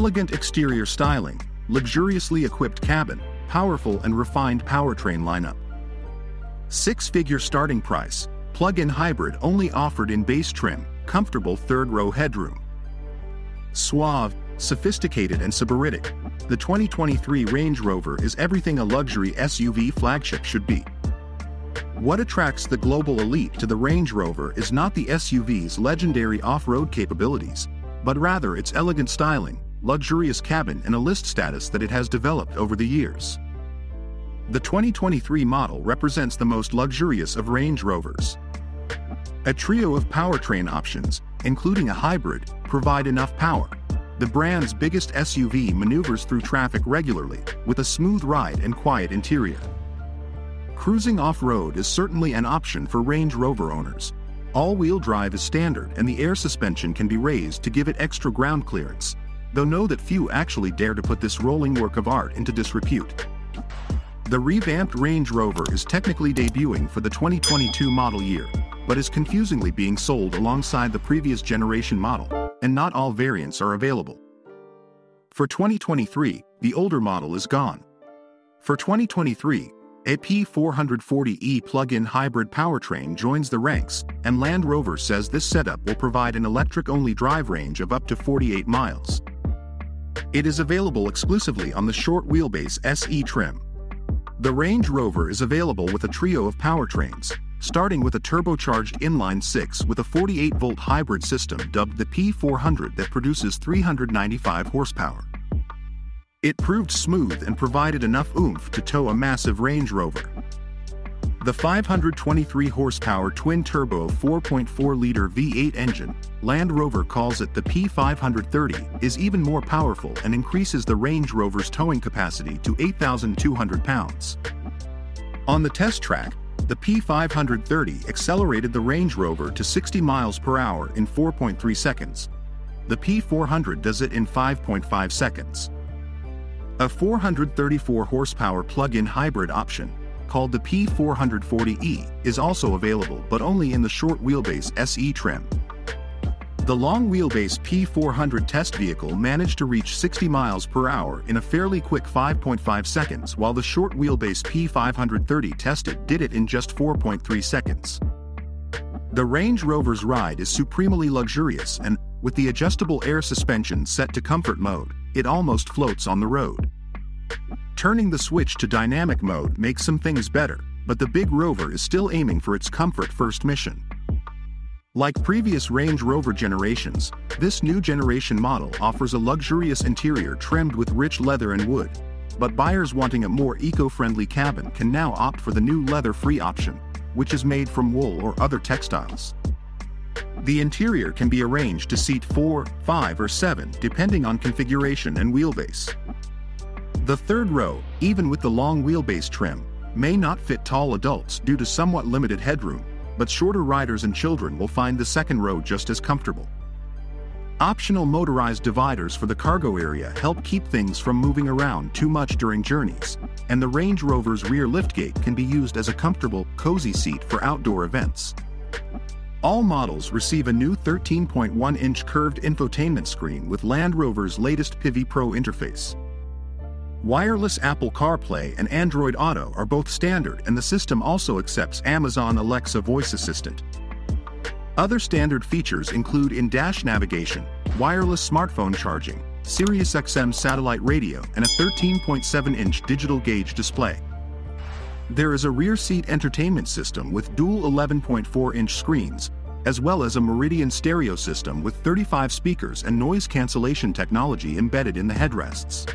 Elegant exterior styling, luxuriously equipped cabin, powerful and refined powertrain lineup. Six-figure starting price, plug-in hybrid only offered in base trim, comfortable third-row headroom. Suave, sophisticated and sybaritic, the 2023 Range Rover is everything a luxury SUV flagship should be. What attracts the global elite to the Range Rover is not the SUV's legendary off-road capabilities, but rather its elegant styling, luxurious cabin and a list status that it has developed over the years. The 2023 model represents the most luxurious of Range Rovers. A trio of powertrain options, including a hybrid, provide enough power. The brand's biggest SUV maneuvers through traffic regularly, with a smooth ride and quiet interior. Cruising off-road is certainly an option for Range Rover owners. All-wheel drive is standard and the air suspension can be raised to give it extra ground clearance, though know that few actually dare to put this rolling work of art into disrepute. The revamped Range Rover is technically debuting for the 2022 model year, but is confusingly being sold alongside the previous generation model, and not all variants are available. For 2023, the older model is gone. For 2023, a P440e plug-in hybrid powertrain joins the ranks, and Land Rover says this setup will provide an electric-only drive range of up to 48 miles. It is available exclusively on the short wheelbase SE trim. The Range Rover is available with a trio of powertrains, starting with a turbocharged inline-six with a 48-volt hybrid system dubbed the P400 that produces 395 horsepower. It proved smooth and provided enough oomph to tow a massive Range Rover. The 523 horsepower twin-turbo 4.4-liter V8 engine, Land Rover calls it the P530, is even more powerful and increases the Range Rover's towing capacity to 8,200 pounds. On the test track, the P530 accelerated the Range Rover to 60 miles per hour in 4.3 seconds. The P400 does it in 5.5 seconds. A 434 horsepower plug-in hybrid option, called the P440e, is also available but only in the short wheelbase SE trim. The long wheelbase P400 test vehicle managed to reach 60 miles per hour in a fairly quick 5.5 seconds while the short wheelbase P530 tested did it in just 4.3 seconds. The Range Rover's ride is supremely luxurious and, with the adjustable air suspension set to comfort mode, it almost floats on the road. Turning the switch to dynamic mode makes some things better, but the big Rover is still aiming for its comfort first mission. Like previous Range Rover generations, this new generation model offers a luxurious interior trimmed with rich leather and wood, but buyers wanting a more eco-friendly cabin can now opt for the new leather-free option, which is made from wool or other textiles. The interior can be arranged to seat 4, 5 or 7 depending on configuration and wheelbase. The third row, even with the long wheelbase trim, may not fit tall adults due to somewhat limited headroom, but shorter riders and children will find the second row just as comfortable. Optional motorized dividers for the cargo area help keep things from moving around too much during journeys, and the Range Rover's rear liftgate can be used as a comfortable, cozy seat for outdoor events. All models receive a new 13.1-inch curved infotainment screen with Land Rover's latest Pivi Pro interface. Wireless Apple CarPlay and Android Auto are both standard and the system also accepts Amazon Alexa voice assistant. Other standard features include in-dash navigation, wireless smartphone charging, SiriusXM satellite radio and a 13.7-inch digital gauge display. There is a rear seat entertainment system with dual 11.4-inch screens, as well as a Meridian stereo system with 35 speakers and noise cancellation technology embedded in the headrests.